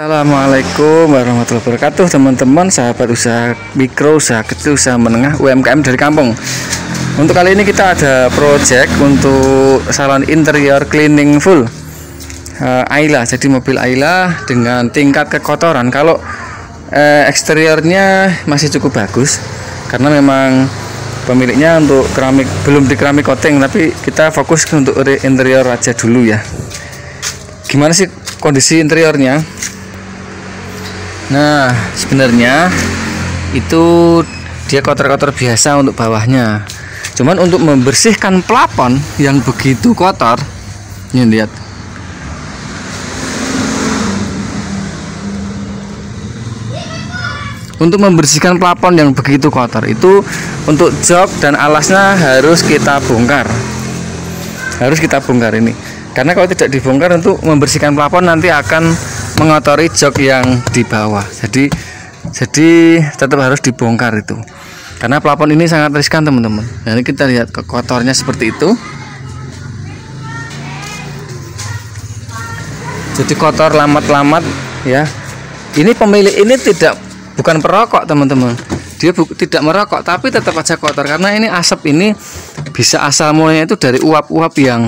Assalamualaikum warahmatullahi wabarakatuh teman-teman sahabat usaha mikro usaha kecil usaha menengah UMKM dari kampung. Untuk kali ini kita ada project untuk salon interior cleaning full. Uh, Ayla jadi mobil Ayla dengan tingkat kekotoran. Kalau uh, eksteriornya masih cukup bagus karena memang pemiliknya untuk keramik belum di keramik coating tapi kita fokus untuk interior aja dulu ya. Gimana sih kondisi interiornya Nah, sebenarnya itu dia kotor-kotor biasa untuk bawahnya. Cuman untuk membersihkan plafon yang begitu kotor, ini lihat. Untuk membersihkan plafon yang begitu kotor itu untuk jok dan alasnya harus kita bongkar. Harus kita bongkar ini. Karena kalau tidak dibongkar untuk membersihkan plafon nanti akan mengotori jok yang di bawah. Jadi jadi tetap harus dibongkar itu. Karena plafon ini sangat riskan teman-teman. Nah, ini kita lihat kotornya seperti itu. Jadi kotor lamat-lamat ya. Ini pemilik ini tidak bukan perokok teman-teman. Dia bu, tidak merokok tapi tetap aja kotor. Karena ini asap ini bisa asal mulanya itu dari uap-uap yang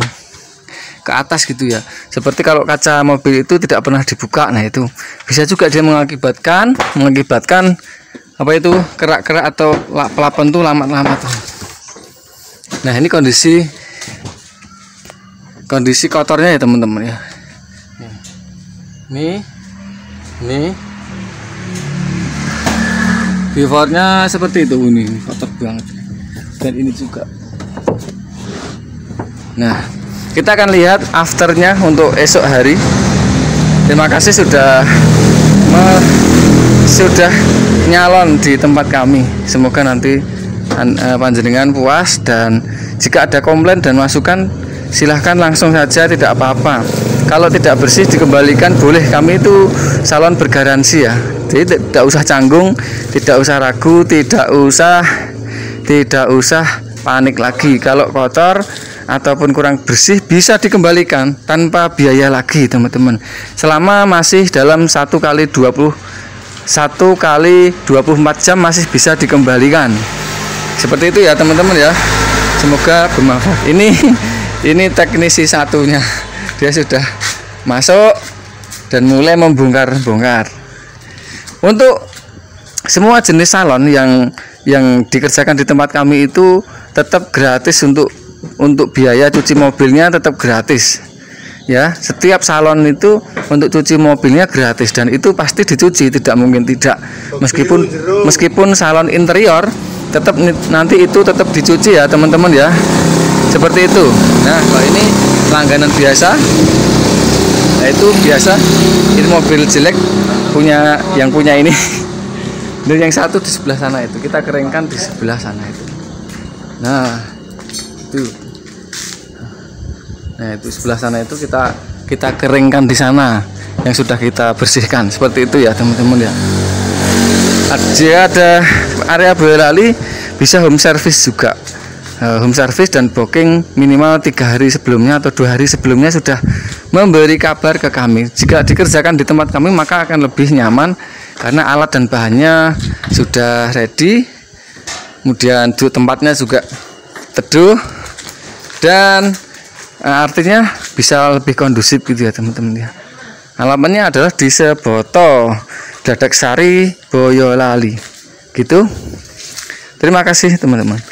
ke atas gitu ya. Seperti kalau kaca mobil itu tidak pernah dibuka nah itu. Bisa juga dia mengakibatkan mengakibatkan apa itu kerak-kerak atau pelapon tuh lama-lama tuh. Nah ini kondisi kondisi kotornya ya teman-teman ya. Ini ini. Beforenya seperti itu ini kotor banget. Dan ini juga. Nah kita akan lihat afternya untuk esok hari. Terima kasih sudah me, sudah nyalon di tempat kami. Semoga nanti uh, panjenengan puas dan jika ada komplain dan masukan silahkan langsung saja tidak apa-apa. Kalau tidak bersih dikembalikan boleh. Kami itu salon bergaransi ya. Jadi tidak usah canggung tidak usah ragu tidak usah tidak usah panik lagi. Kalau kotor ataupun kurang bersih bisa dikembalikan tanpa biaya lagi teman-teman. Selama masih dalam satu kali 20 satu kali 24 jam masih bisa dikembalikan. Seperti itu ya teman-teman ya. Semoga bermanfaat. Ini ini teknisi satunya. Dia sudah masuk dan mulai membongkar-bongkar. Untuk semua jenis salon yang yang dikerjakan di tempat kami itu tetap gratis untuk untuk biaya cuci mobilnya tetap gratis ya. Setiap salon itu untuk cuci mobilnya gratis dan itu pasti dicuci tidak mungkin tidak. Meskipun meskipun salon interior tetap nanti itu tetap dicuci ya teman-teman ya. Seperti itu. Nah kalau ini langganan biasa nah itu biasa. Ini mobil jelek punya yang punya ini. Dan yang satu di sebelah sana itu. Kita keringkan di sebelah sana itu. Nah itu. Nah itu sebelah sana itu kita kita keringkan di sana yang sudah kita bersihkan. Seperti itu ya teman-teman ya. Dia ada area Boyolali bisa home service juga. Eh, home service dan booking minimal tiga hari sebelumnya atau dua hari sebelumnya sudah memberi kabar ke kami. Jika dikerjakan di tempat kami maka akan lebih nyaman karena alat dan bahannya sudah ready. Kemudian tempatnya juga teduh dan uh, artinya bisa lebih kondusif gitu ya teman-teman ya. Alamatnya adalah di Seboto Dadak Sari Boyolali. Gitu. Terima kasih teman-teman